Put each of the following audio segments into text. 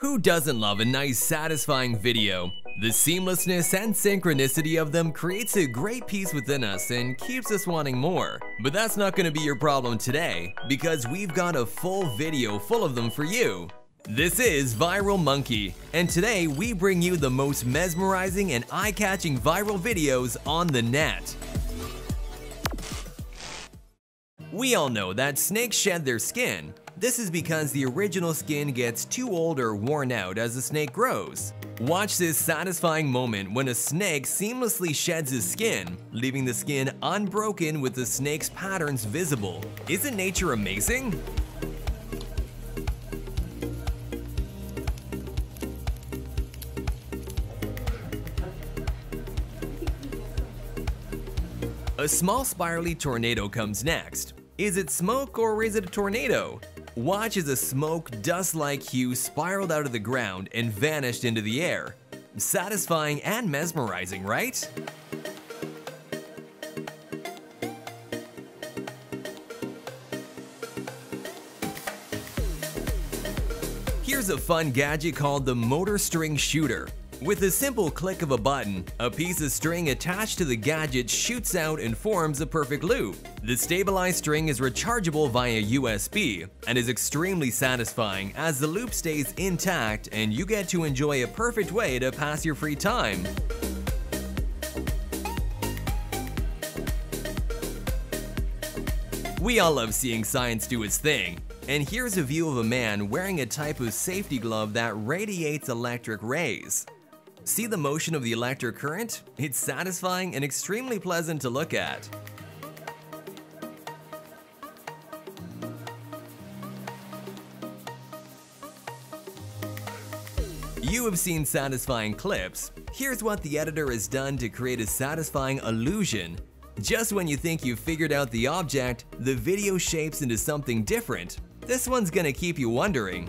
Who doesn't love a nice satisfying video? The seamlessness and synchronicity of them creates a great peace within us and keeps us wanting more. But that's not going to be your problem today, because we've got a full video full of them for you. This is Viral Monkey, and today we bring you the most mesmerizing and eye-catching viral videos on the net. We all know that snakes shed their skin, this is because the original skin gets too old or worn out as the snake grows. Watch this satisfying moment when a snake seamlessly sheds his skin, leaving the skin unbroken with the snake's patterns visible. Isn't nature amazing? A small spirally tornado comes next. Is it smoke or is it a tornado? Watch as a smoke, dust-like hue spiraled out of the ground and vanished into the air. Satisfying and mesmerizing, right? Here's a fun gadget called the Motor String Shooter. With a simple click of a button, a piece of string attached to the gadget shoots out and forms a perfect loop. The stabilized string is rechargeable via USB and is extremely satisfying as the loop stays intact and you get to enjoy a perfect way to pass your free time. We all love seeing science do its thing, and here's a view of a man wearing a type of safety glove that radiates electric rays. See the motion of the electric current? It's satisfying and extremely pleasant to look at. You have seen satisfying clips. Here's what the editor has done to create a satisfying illusion. Just when you think you've figured out the object, the video shapes into something different. This one's gonna keep you wondering.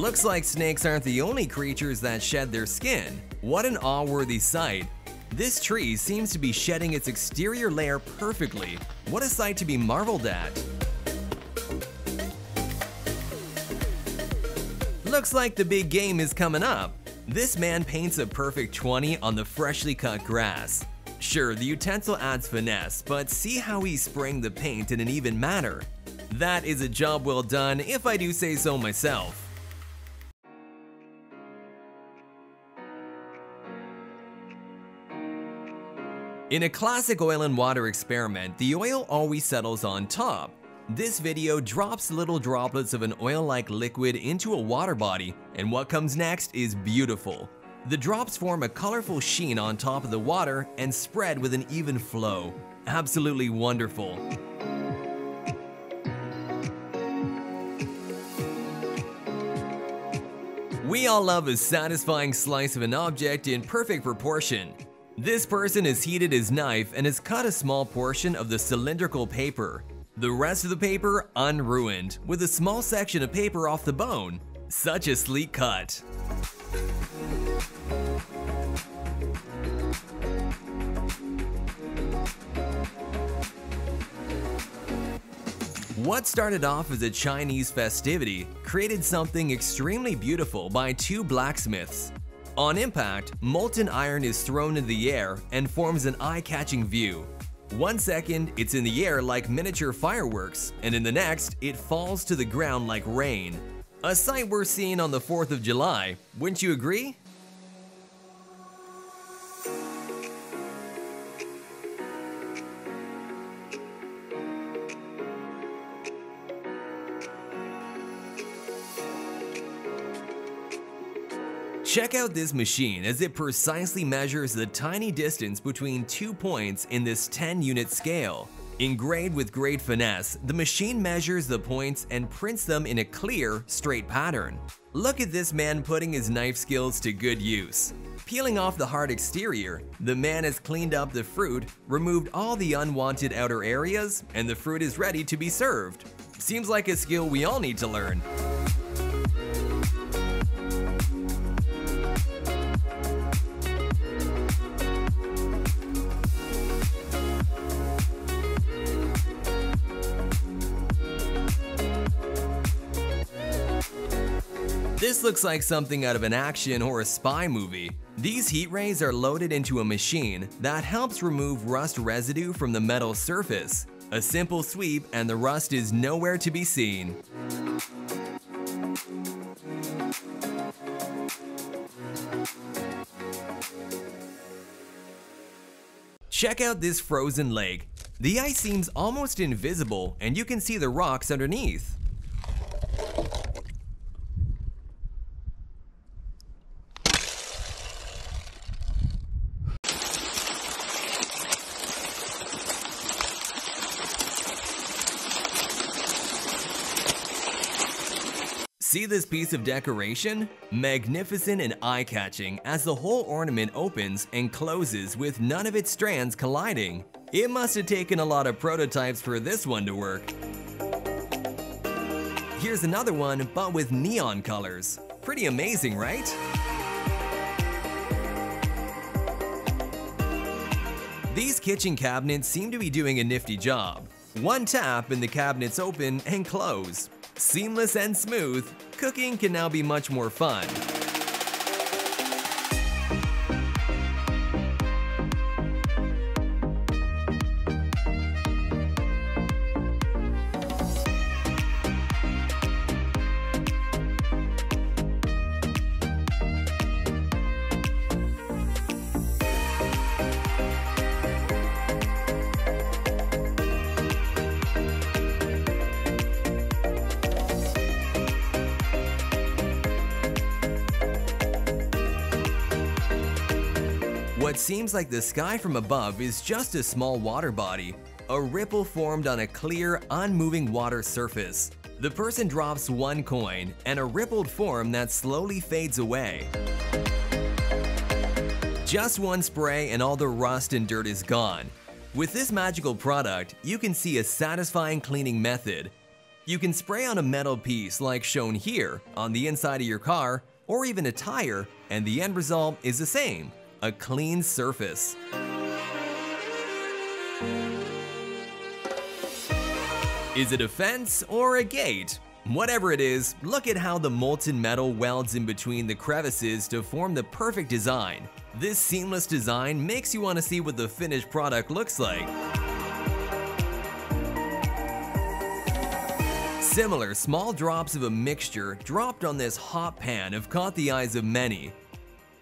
Looks like snakes aren't the only creatures that shed their skin. What an awe-worthy sight. This tree seems to be shedding its exterior layer perfectly. What a sight to be marveled at. Looks like the big game is coming up. This man paints a perfect 20 on the freshly cut grass. Sure, the utensil adds finesse, but see how he's spraying the paint in an even manner. That is a job well done if I do say so myself. In a classic oil and water experiment, the oil always settles on top. This video drops little droplets of an oil-like liquid into a water body, and what comes next is beautiful. The drops form a colorful sheen on top of the water and spread with an even flow. Absolutely wonderful. We all love a satisfying slice of an object in perfect proportion. This person has heated his knife and has cut a small portion of the cylindrical paper. The rest of the paper unruined, with a small section of paper off the bone. Such a sleek cut. What started off as a Chinese festivity created something extremely beautiful by two blacksmiths. On impact, molten iron is thrown in the air and forms an eye-catching view. One second, it's in the air like miniature fireworks, and in the next, it falls to the ground like rain. A sight we're seeing on the 4th of July, wouldn't you agree? Check out this machine as it precisely measures the tiny distance between two points in this 10 unit scale. Engraved with great finesse, the machine measures the points and prints them in a clear, straight pattern. Look at this man putting his knife skills to good use. Peeling off the hard exterior, the man has cleaned up the fruit, removed all the unwanted outer areas, and the fruit is ready to be served. Seems like a skill we all need to learn. Looks like something out of an action or a spy movie. These heat rays are loaded into a machine that helps remove rust residue from the metal surface. A simple sweep and the rust is nowhere to be seen. Check out this frozen lake. The ice seems almost invisible and you can see the rocks underneath. See this piece of decoration? Magnificent and eye-catching as the whole ornament opens and closes with none of its strands colliding. It must have taken a lot of prototypes for this one to work. Here's another one, but with neon colors. Pretty amazing, right? These kitchen cabinets seem to be doing a nifty job. One tap and the cabinets open and close. Seamless and smooth, cooking can now be much more fun. Seems like the sky from above is just a small water body, a ripple formed on a clear, unmoving water surface. The person drops one coin and a rippled form that slowly fades away. Just one spray and all the rust and dirt is gone. With this magical product, you can see a satisfying cleaning method. You can spray on a metal piece like shown here on the inside of your car or even a tire and the end result is the same a clean surface. Is it a fence or a gate? Whatever it is, look at how the molten metal welds in between the crevices to form the perfect design. This seamless design makes you want to see what the finished product looks like. Similar small drops of a mixture dropped on this hot pan have caught the eyes of many.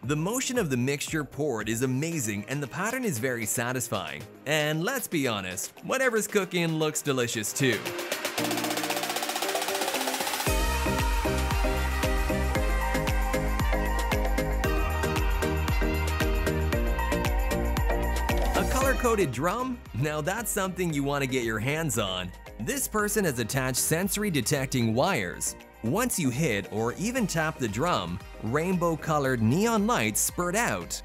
The motion of the mixture poured is amazing and the pattern is very satisfying. And let's be honest, whatever's cooking looks delicious too. A color-coded drum? Now that's something you want to get your hands on. This person has attached sensory detecting wires. Once you hit or even tap the drum, rainbow-colored neon lights spurt out.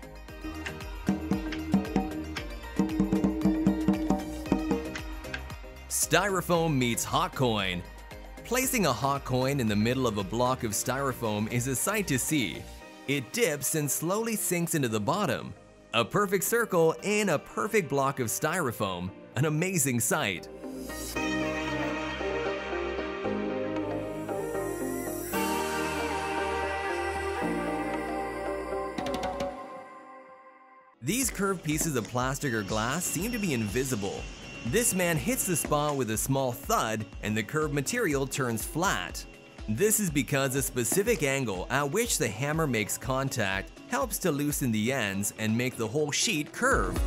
Styrofoam meets hot coin. Placing a hot coin in the middle of a block of styrofoam is a sight to see. It dips and slowly sinks into the bottom. A perfect circle in a perfect block of styrofoam, an amazing sight. These curved pieces of plastic or glass seem to be invisible. This man hits the spot with a small thud and the curved material turns flat. This is because a specific angle at which the hammer makes contact helps to loosen the ends and make the whole sheet curve.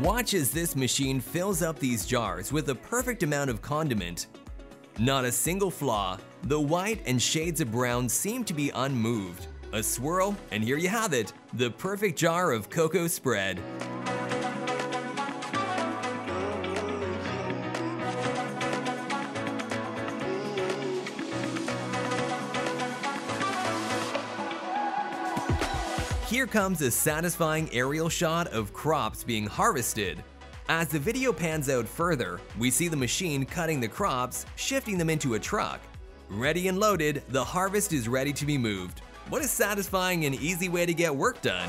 Watch as this machine fills up these jars with the perfect amount of condiment. Not a single flaw, the white and shades of brown seem to be unmoved. a swirl, and here you have it, the perfect jar of cocoa spread. Here comes a satisfying aerial shot of crops being harvested. As the video pans out further, we see the machine cutting the crops, shifting them into a truck. Ready and loaded, the harvest is ready to be moved. What a satisfying and easy way to get work done.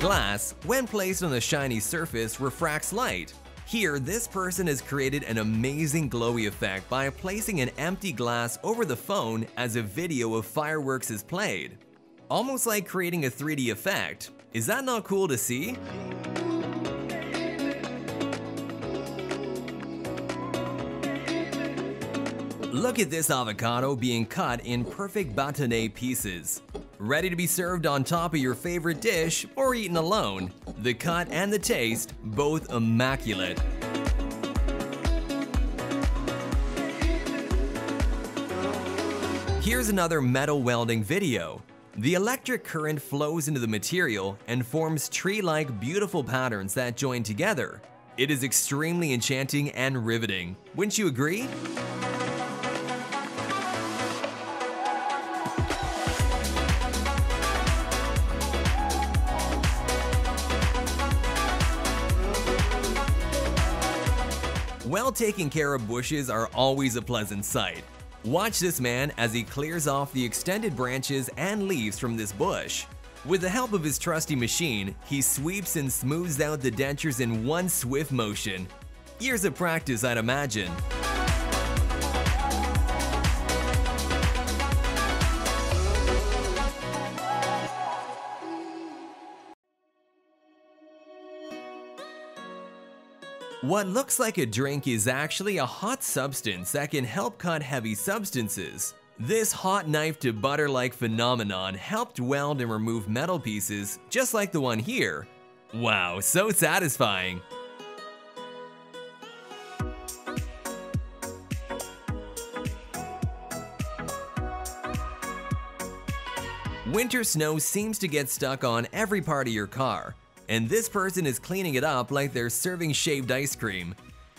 Glass, when placed on a shiny surface, refracts light. Here, this person has created an amazing glowy effect by placing an empty glass over the phone as a video of fireworks is played. Almost like creating a 3D effect. Is that not cool to see? Look at this avocado being cut in perfect bâtonnet pieces. Ready to be served on top of your favorite dish or eaten alone. The cut and the taste, both immaculate. Here's another metal welding video. The electric current flows into the material and forms tree-like beautiful patterns that join together. It is extremely enchanting and riveting. Wouldn't you agree? Well taken care of bushes are always a pleasant sight. Watch this man as he clears off the extended branches and leaves from this bush. With the help of his trusty machine, he sweeps and smooths out the dentures in one swift motion. Years of practice, I'd imagine. What looks like a drink is actually a hot substance that can help cut heavy substances. This hot knife to butter-like phenomenon helped weld and remove metal pieces, just like the one here. Wow, so satisfying! Winter snow seems to get stuck on every part of your car, and this person is cleaning it up like they're serving shaved ice cream.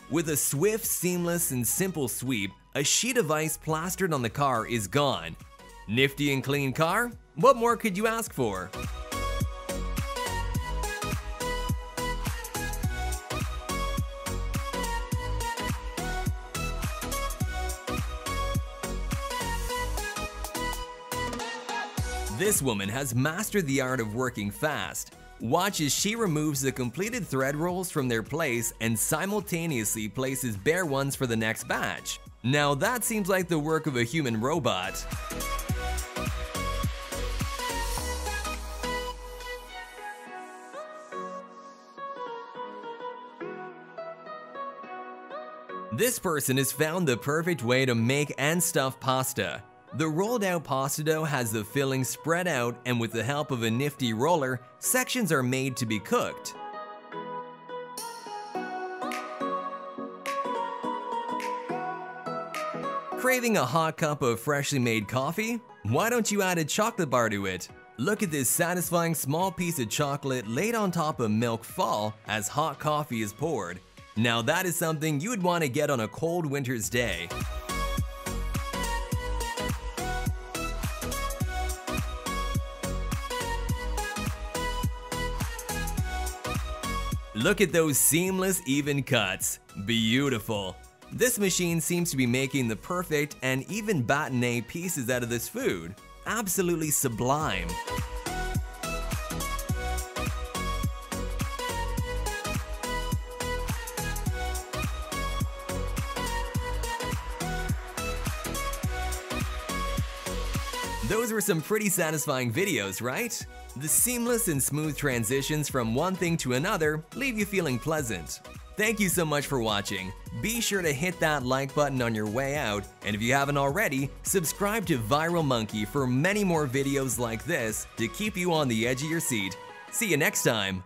With a swift, seamless, and simple sweep, a sheet of ice plastered on the car is gone. Nifty and clean car? What more could you ask for? This woman has mastered the art of working fast. Watch as she removes the completed thread rolls from their place and simultaneously places bare ones for the next batch. Now that seems like the work of a human robot. This person has found the perfect way to make and stuff pasta. The rolled out pasta dough has the filling spread out and with the help of a nifty roller, sections are made to be cooked. Craving a hot cup of freshly made coffee? Why don't you add a chocolate bar to it? Look at this satisfying small piece of chocolate laid on top of milk fall as hot coffee is poured. Now that is something you would want to get on a cold winter's day. Look at those seamless, even cuts. Beautiful. This machine seems to be making the perfect and even bâtonnet pieces out of this food. Absolutely sublime. Those were some pretty satisfying videos, right? The seamless and smooth transitions from one thing to another leave you feeling pleasant. Thank you so much for watching. Be sure to hit that like button on your way out, and if you haven't already, subscribe to Viral Monkey for many more videos like this to keep you on the edge of your seat. See you next time!